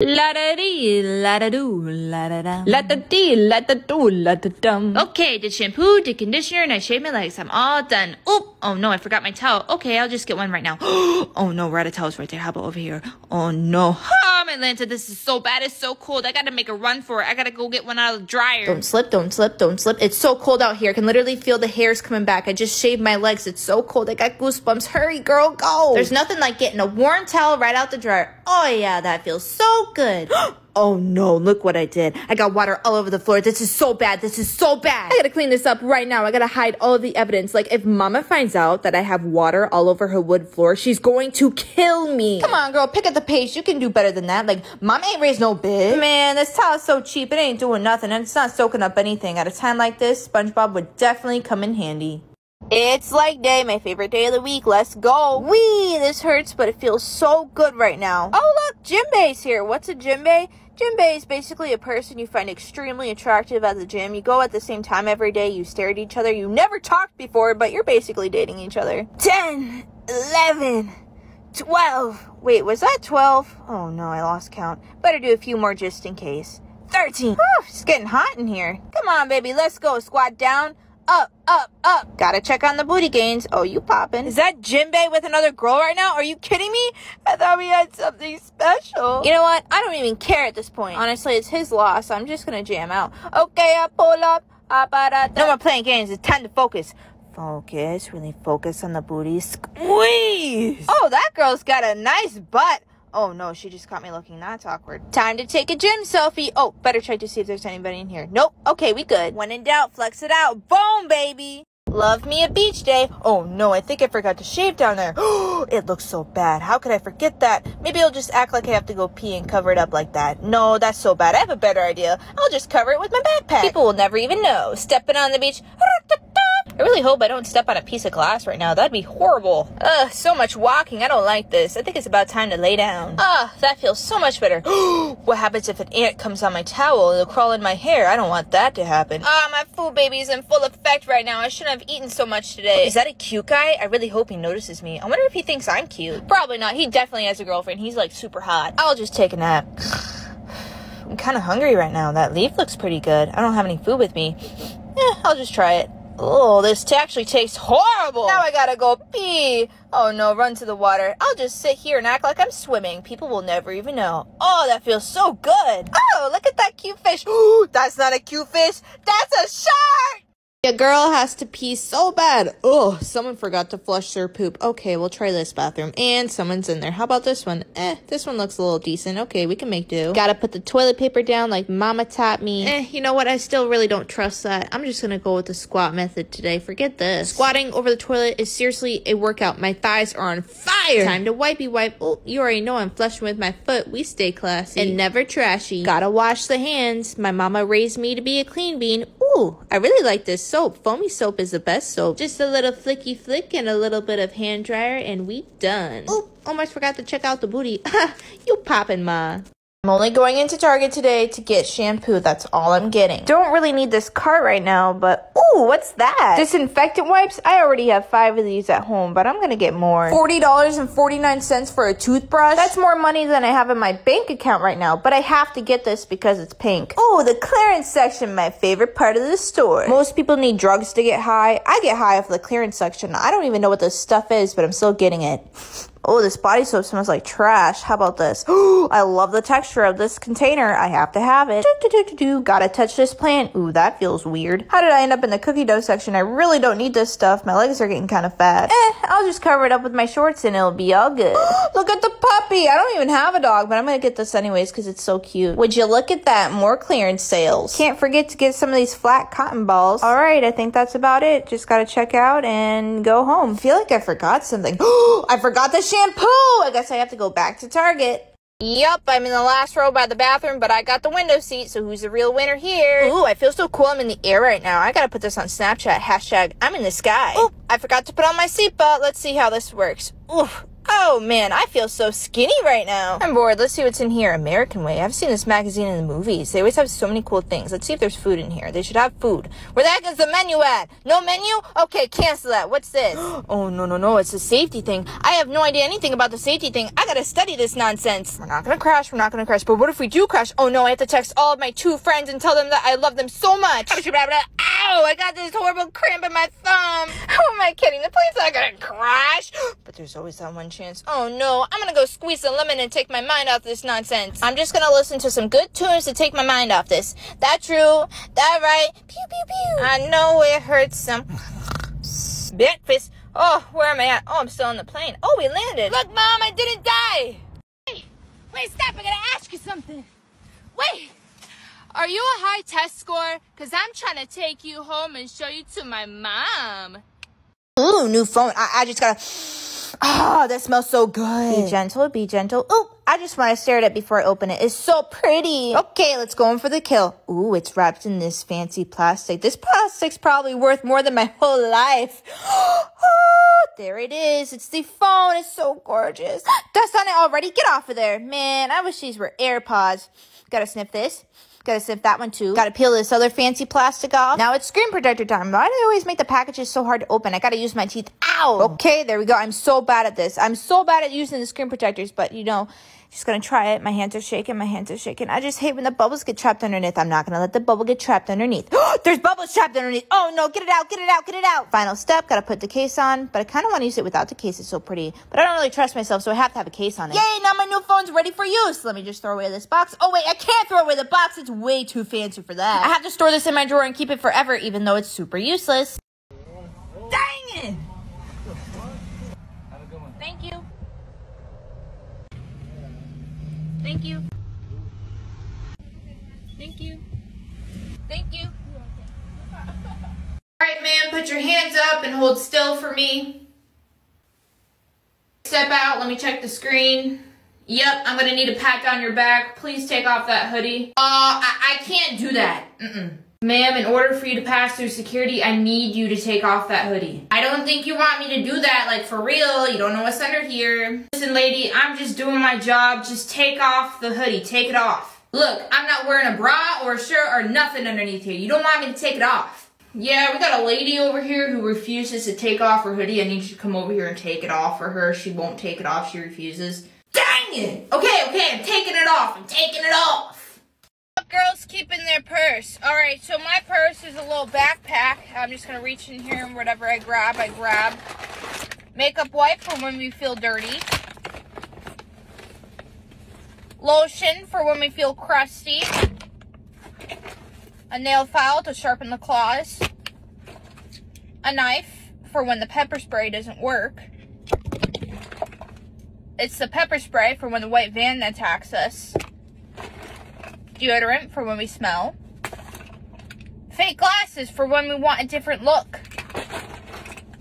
La da dee, la da do, la da da. La da dee, la da do, la da dum. Okay, did shampoo, did conditioner, and I shaved my legs. I'm all done. Oop! Oh no, I forgot my towel. Okay, I'll just get one right now. oh no, we're out of towels right there. How about over here? Oh no. Oh, my Lanta, this is so bad. It's so cold. I gotta make a run for it. I gotta go get one out of the dryer. Don't slip, don't slip, don't slip. It's so cold out here. I can literally feel the hairs coming back. I just shaved my legs. It's so cold. I got goosebumps. Hurry, girl, go. There's nothing like getting a warm towel right out the dryer. Oh yeah, that feels so good. Oh no, look what I did. I got water all over the floor. This is so bad. This is so bad. I gotta clean this up right now. I gotta hide all of the evidence. Like, if mama finds out that I have water all over her wood floor, she's going to kill me. Come on, girl, pick up the pace. You can do better than that. Like, mama ain't raised no bitch. Man, this towel is so cheap. It ain't doing nothing, and it's not soaking up anything. At a time like this, SpongeBob would definitely come in handy. It's like day, my favorite day of the week. Let's go. Wee, this hurts, but it feels so good right now. Oh, look, gym bae's here. What's a gym bae? Jimbei is basically a person you find extremely attractive at the gym. You go at the same time every day, you stare at each other, you never talked before, but you're basically dating each other. 10, 11, 12. Wait, was that 12? Oh no, I lost count. Better do a few more just in case. 13. Whew, it's getting hot in here. Come on, baby, let's go. Squat down up, up, up. Gotta check on the booty gains. Oh, you poppin'. Is that gym bae with another girl right now? Are you kidding me? I thought we had something special. You know what? I don't even care at this point. Honestly, it's his loss. I'm just gonna jam out. Okay, I pull up. No more playing games. It's time to focus. Focus. Really focus on the booty. Squeeze. Oh, that girl's got a nice butt. Oh no, she just caught me looking. That's awkward. Time to take a gym selfie. Oh, better check to see if there's anybody in here. Nope. Okay, we good. When in doubt, flex it out. Boom, baby. Love me a beach day. Oh no, I think I forgot to shave down there. it looks so bad. How could I forget that? Maybe I'll just act like I have to go pee and cover it up like that. No, that's so bad. I have a better idea. I'll just cover it with my backpack. People will never even know. Stepping on the beach. I really hope I don't step on a piece of glass right now. That'd be horrible. Ugh, so much walking. I don't like this. I think it's about time to lay down. Ah, that feels so much better. what happens if an ant comes on my towel? It'll crawl in my hair. I don't want that to happen. Ah, my food baby is in full effect right now. I shouldn't have eaten so much today. Is that a cute guy? I really hope he notices me. I wonder if he thinks I'm cute. Probably not. He definitely has a girlfriend. He's like super hot. I'll just take a nap. I'm kind of hungry right now. That leaf looks pretty good. I don't have any food with me. Eh, I'll just try it. Oh, this actually tastes horrible. Now I gotta go pee. Oh no, run to the water. I'll just sit here and act like I'm swimming. People will never even know. Oh, that feels so good. Oh, look at that cute fish. Ooh, that's not a cute fish. That's a shark. A girl has to pee so bad. Oh, someone forgot to flush their poop. Okay, we'll try this bathroom. And someone's in there. How about this one? Eh, this one looks a little decent. Okay, we can make do. Gotta put the toilet paper down like mama taught me. Eh, you know what? I still really don't trust that. I'm just gonna go with the squat method today. Forget this. Squatting over the toilet is seriously a workout. My thighs are on fire. Time to wipey wipe. Oh, you already know I'm flushing with my foot. We stay classy. And never trashy. Gotta wash the hands. My mama raised me to be a clean bean. Ooh, I really like this soap. Foamy soap is the best soap. Just a little flicky flick and a little bit of hand dryer and we done. Oh, almost forgot to check out the booty. you poppin', ma. I'm only going into Target today to get shampoo. That's all I'm getting. Don't really need this cart right now, but ooh, what's that? Disinfectant wipes? I already have five of these at home, but I'm gonna get more. $40.49 for a toothbrush? That's more money than I have in my bank account right now, but I have to get this because it's pink. Oh, the clearance section, my favorite part of the store. Most people need drugs to get high. I get high off the clearance section. I don't even know what this stuff is, but I'm still getting it. Oh, this body soap smells like trash. How about this? I love the texture of this container. I have to have it. Do, do, do, Gotta touch this plant. Ooh, that feels weird. How did I end up in the cookie dough section? I really don't need this stuff. My legs are getting kind of fat. Eh, I'll just cover it up with my shorts and it'll be all good. look at the puppy. I don't even have a dog, but I'm gonna get this anyways because it's so cute. Would you look at that? More clearance sales. Can't forget to get some of these flat cotton balls. All right, I think that's about it. Just gotta check out and go home. I feel like I forgot something. I forgot the shampoo! I guess I have to go back to Target. Yup, I'm in the last row by the bathroom, but I got the window seat, so who's the real winner here? Ooh, I feel so cool. I'm in the air right now. I gotta put this on Snapchat. Hashtag I'm in the sky. Oh, I forgot to put on my seatbelt. Let's see how this works. Ooh, Oh man, I feel so skinny right now. I'm bored. Let's see what's in here. American Way. I've seen this magazine in the movies. They always have so many cool things. Let's see if there's food in here. They should have food. Where the heck is the menu at? No menu? Okay, cancel that. What's this? oh, no, no, no. It's a safety thing. I have no idea anything about the safety thing. I gotta study this nonsense. We're not gonna crash. We're not gonna crash. But what if we do crash? Oh no, I have to text all of my two friends and tell them that I love them so much. Ow, I got this horrible cramp in my thumb. How am I kidding? The plane's not gonna crash. But there's always that one chance. Oh no, I'm gonna go squeeze a lemon and take my mind off this nonsense. I'm just gonna listen to some good tunes to take my mind off this. That true? That right? Pew pew pew. I know it hurts some. Breakfast. Oh, where am I at? Oh, I'm still on the plane. Oh, we landed. Look, Mom, I didn't die. Wait, wait, stop. I gotta ask you something. Wait. Are you a high test score? Because I'm trying to take you home and show you to my mom. Ooh, new phone. I, I just gotta. Oh, that smells so good. Be gentle, be gentle. Ooh, I just want to stare at it before I open it. It's so pretty. Okay, let's go in for the kill. Ooh, it's wrapped in this fancy plastic. This plastic's probably worth more than my whole life. Oh, there it is. It's the phone. It's so gorgeous. Dust on it already. Get off of there. Man, I wish these were AirPods. Gotta sniff this. Gotta sniff that one too. Gotta peel this other fancy plastic off. Now it's screen protector time. Why do they always make the packages so hard to open? I gotta use my teeth. Ow! Okay, there we go. I'm so bad at this. I'm so bad at using the screen protectors, but you know, just gonna try it. My hands are shaking. My hands are shaking. I just hate when the bubbles get trapped underneath. I'm not gonna let the bubble get trapped underneath. There's bubbles trapped underneath. Oh no, get it out, get it out, get it out. Final step, gotta put the case on, but I kind of want to use it without the case. It's so pretty, but I don't really trust myself, so I have to have a case on it. Yay, now my new phone's ready for use. Let me just throw away this box. Oh wait, I can't throw away the box. It's way too fancy for that. I have to store this in my drawer and keep it forever, even though it's super useless. Dang it! Have a good one. Thank you. Thank you. Thank you. Thank you. All right, man, put your hands up and hold still for me. Step out, let me check the screen. Yep, I'm gonna need a pat on your back. Please take off that hoodie. Uh, I, I can't do that. Mm-mm. Ma'am, in order for you to pass through security, I need you to take off that hoodie. I don't think you want me to do that, like for real. You don't know what's under here. Listen, lady, I'm just doing my job. Just take off the hoodie. Take it off. Look, I'm not wearing a bra or a shirt or nothing underneath here. You don't want me to take it off. Yeah, we got a lady over here who refuses to take off her hoodie. I need you to come over here and take it off for her. She won't take it off. She refuses. Dang it! Okay, okay, I'm taking it off. I'm taking it off girls keep in their purse. All right, so my purse is a little backpack. I'm just gonna reach in here and whatever I grab, I grab. Makeup wipe for when we feel dirty. Lotion for when we feel crusty. A nail file to sharpen the claws. A knife for when the pepper spray doesn't work. It's the pepper spray for when the white van attacks us deodorant for when we smell, fake glasses for when we want a different look,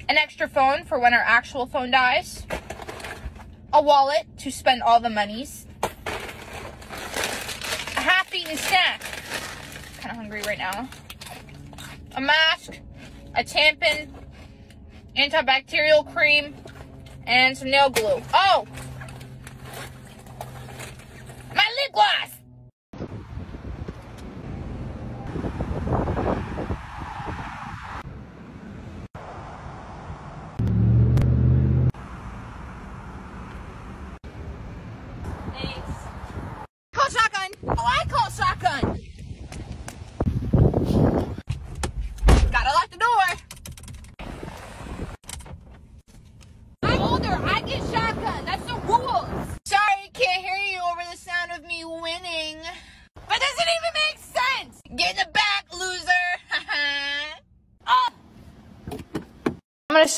an extra phone for when our actual phone dies, a wallet to spend all the monies, a half-eaten snack, kind of hungry right now, a mask, a tampon, antibacterial cream, and some nail glue. Oh! My lip gloss! Going to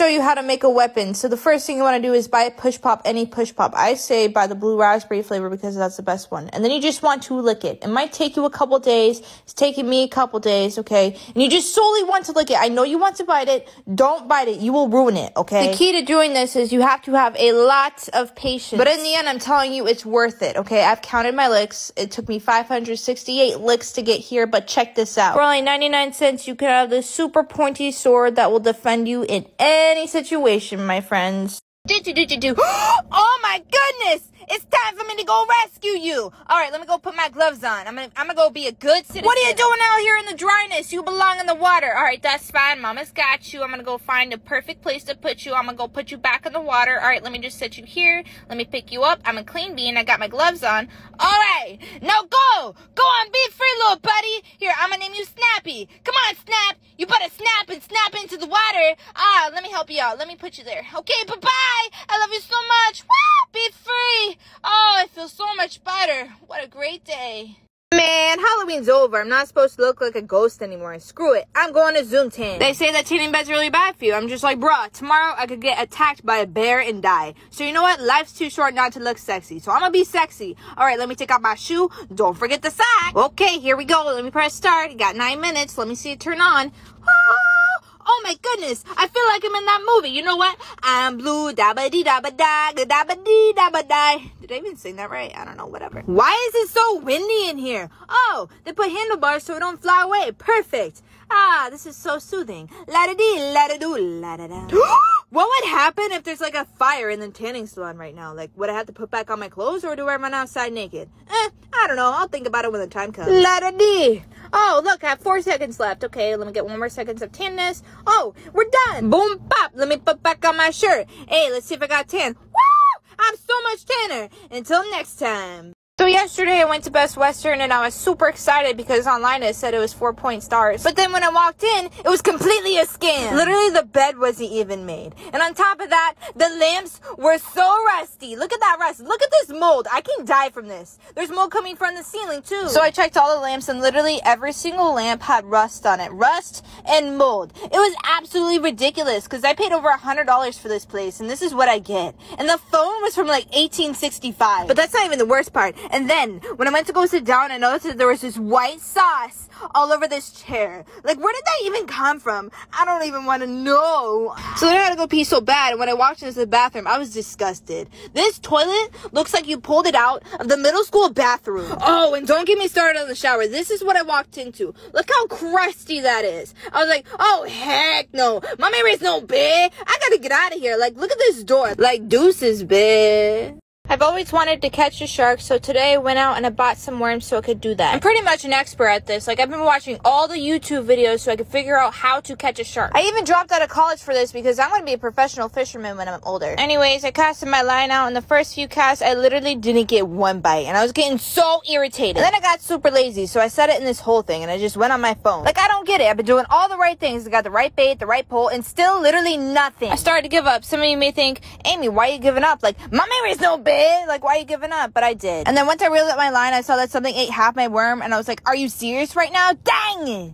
you how to make a weapon. So the first thing you want to do is buy a push pop, any push pop. I say buy the blue raspberry flavor because that's the best one. And then you just want to lick it. It might take you a couple days. It's taking me a couple days, okay? And you just solely want to lick it. I know you want to bite it. Don't bite it. You will ruin it, okay? The key to doing this is you have to have a lot of patience. But in the end, I'm telling you, it's worth it, okay? I've counted my licks. It took me 568 licks to get here, but check this out. For only 99 cents, you can have this super pointy sword that will defend you in any situation, my friends. Do, do, do, do, do. oh my goodness! It's time for me to go rescue you. All right, let me go put my gloves on. I'm gonna, I'm gonna go be a good citizen. What are you doing out here in the dryness? You belong in the water. All right, that's fine. Mama's got you. I'm gonna go find a perfect place to put you. I'm gonna go put you back in the water. All right, let me just set you here. Let me pick you up. I'm a clean bean. I got my gloves on. All right, now go. Go on, be free, little buddy. Here, I'm gonna name you Snappy. Come on, Snap. You better snap and snap into the water. Ah, let me help you out. Let me put you there. Okay, bye-bye. I love you so much. Woo! Be free. Oh, I feel so much better. What a great day. Man, Halloween's over. I'm not supposed to look like a ghost anymore. Screw it. I'm going to Zoom tan. They say that tanning bed's really bad for you. I'm just like, bruh, tomorrow I could get attacked by a bear and die. So you know what? Life's too short not to look sexy. So I'm gonna be sexy. Alright, let me take off my shoe. Don't forget the sock. Okay, here we go. Let me press start. Got nine minutes. Let me see it turn on. Ah! Oh my goodness, I feel like I'm in that movie. You know what? I'm blue, da ba dee da ba da, da ba dee da ba die. Did I even sing that right? I don't know, whatever. Why is it so windy in here? Oh, they put handlebars so it don't fly away. Perfect. Ah, this is so soothing. La da dee, la da doo, la da da. what would happen if there's like a fire in the tanning salon right now? Like, would I have to put back on my clothes or do I run outside naked? Eh, I don't know. I'll think about it when the time comes. La da dee. Oh, look, I have four seconds left. Okay, let me get one more seconds of tanness. Oh, we're done. Boom, pop. Let me put back on my shirt. Hey, let's see if I got tan. Woo! I'm so much tanner. Until next time. So yesterday I went to Best Western and I was super excited because online it said it was four point stars. But then when I walked in, it was completely a scam. Literally the bed wasn't even made. And on top of that, the lamps were so rusty. Look at that rust. Look at this mold. I can die from this. There's mold coming from the ceiling too. So I checked all the lamps and literally every single lamp had rust on it. Rust and mold. It was absolutely ridiculous because I paid over a hundred dollars for this place and this is what I get. And the phone was from like 1865. But that's not even the worst part. And then when I went to go sit down, I noticed that there was this white sauce all over this chair. Like, where did that even come from? I don't even want to know. So then I had to go pee so bad. And when I walked into the bathroom, I was disgusted. This toilet looks like you pulled it out of the middle school bathroom. Oh, and don't get me started on the shower. This is what I walked into. Look how crusty that is. I was like, oh, heck no. My memory's no big. I gotta get out of here. Like, look at this door. Like, deuces, big. I've always wanted to catch a shark, so today I went out and I bought some worms so I could do that. I'm pretty much an expert at this. Like, I've been watching all the YouTube videos so I could figure out how to catch a shark. I even dropped out of college for this because I'm going to be a professional fisherman when I'm older. Anyways, I casted my line out, and the first few casts, I literally didn't get one bite, and I was getting so irritated. And then I got super lazy, so I set it in this whole thing, and I just went on my phone. Like, I don't get it. I've been doing all the right things. I got the right bait, the right pole, and still literally nothing. I started to give up. Some of you may think, Amy, why are you giving up? Like, my memory's no big. Like, why are you giving up? But I did. And then once I reeled up my line, I saw that something ate half my worm, and I was like, are you serious right now? Dang it!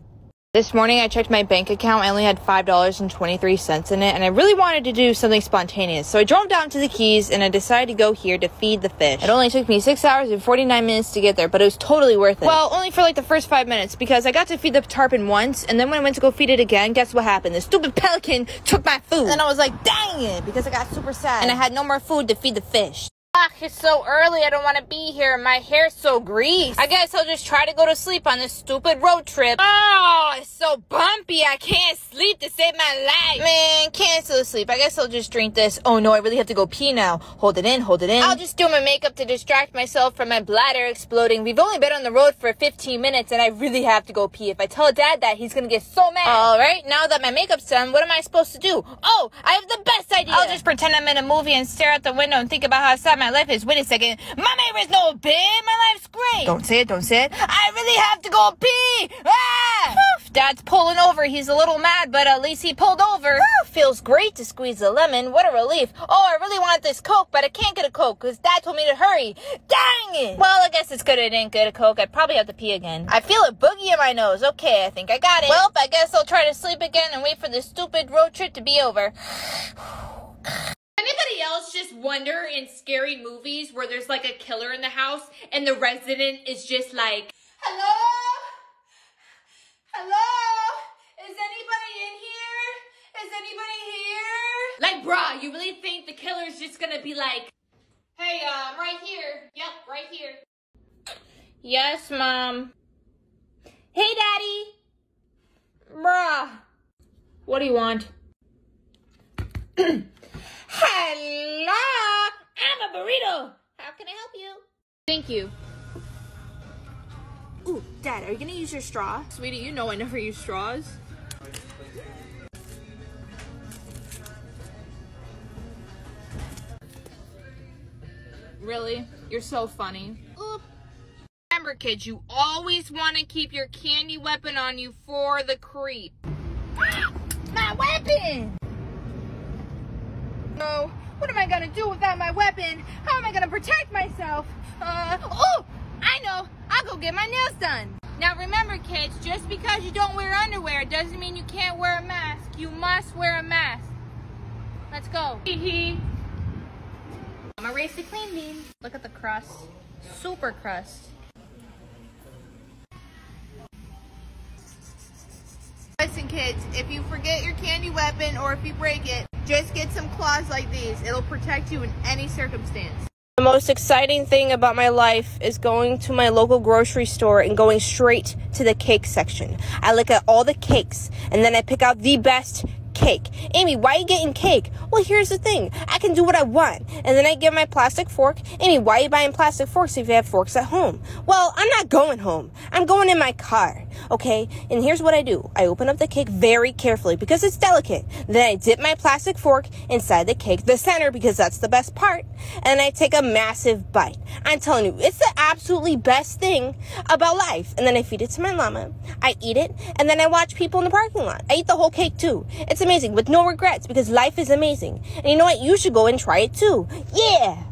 This morning I checked my bank account. I only had $5.23 in it and I really wanted to do something spontaneous. So I drove down to the Keys and I decided to go here to feed the fish. It only took me 6 hours and 49 minutes to get there, but it was totally worth it. Well, only for like the first 5 minutes because I got to feed the tarpon once and then when I went to go feed it again, guess what happened? The stupid pelican took my food. And I was like, dang it, because I got super sad and I had no more food to feed the fish. It's so early. I don't want to be here. My hair's so greased. I guess I'll just try to go to sleep on this stupid road trip. Oh, it's so bumpy. I can't sleep to save my life. Man, cancel sleep. I guess I'll just drink this. Oh no, I really have to go pee now. Hold it in, hold it in. I'll just do my makeup to distract myself from my bladder exploding. We've only been on the road for 15 minutes and I really have to go pee. If I tell dad that, he's gonna get so mad. Alright, now that my makeup's done, what am I supposed to do? Oh, I have the best idea. I'll just pretend I'm in a movie and stare out the window and think about how sad my life is. Wait a second. My name is no big. My life's great. Don't say it. Don't say it. I really have to go pee. Ah! Dad's pulling over. He's a little mad, but at least he pulled over. Feels great to squeeze a lemon. What a relief. Oh, I really want this Coke, but I can't get a Coke because Dad told me to hurry. Dang it. Well, I guess it's good I didn't get a Coke. I'd probably have to pee again. I feel a boogie in my nose. Okay, I think I got it. Well, I guess I'll try to sleep again and wait for this stupid road trip to be over. Anybody else just wonder in scary movies where there's like a killer in the house and the resident is just like, Hello? Hello? Is anybody in here? Is anybody here? like, bruh, you really think the killer's just gonna be like, hey, uh, I'm right here. Yep, right here. Yes, Mom. Hey, Daddy. Bruh. What do you want? Hello, I'm a burrito. How can I help you? Thank you. Ooh, Dad, are you gonna use your straw? Sweetie, you know I never use straws. Really? You're so funny. Oop. Remember, kids, you always want to keep your candy weapon on you for the creep. my weapon! What am I gonna do without my weapon? How am I gonna protect myself? Uh, oh, I know. I'll go get my nails done. Now remember, kids, just because you don't wear underwear doesn't mean you can't wear a mask. You must wear a mask. Let's go. Hee hee. I'm a race to clean bean. Look at the crust. Super crust. Listen, kids, if you forget your candy weapon or if you break it, just get some claws like these. It'll protect you in any circumstance. The most exciting thing about my life is going to my local grocery store and going straight to the cake section. I look at all the cakes and then I pick out the best cake. Amy, why are you getting cake? Well, here's the thing. I can do what I want. And then I get my plastic fork. Amy, why are you buying plastic forks if you have forks at home? Well, I'm not going home. I'm going in my car. Okay? And here's what I do. I open up the cake very carefully because it's delicate. Then I dip my plastic fork inside the cake, the center, because that's the best part. And I take a massive bite. I'm telling you, it's the absolutely best thing about life. And then I feed it to my llama. I eat it. And then I watch people in the parking lot. I eat the whole cake too. It's amazing with no regrets because life is amazing. And you know what? You should go and try it too. Yeah!